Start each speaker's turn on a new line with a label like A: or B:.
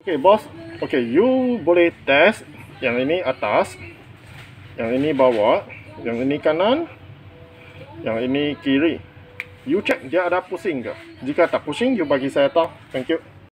A: Okay, bos. Okay, you boleh test yang ini atas, yang ini bawah, yang ini kanan, yang ini kiri. You check dia ada pusing ke? Jika tak pusing, you bagi saya tahu. Thank you.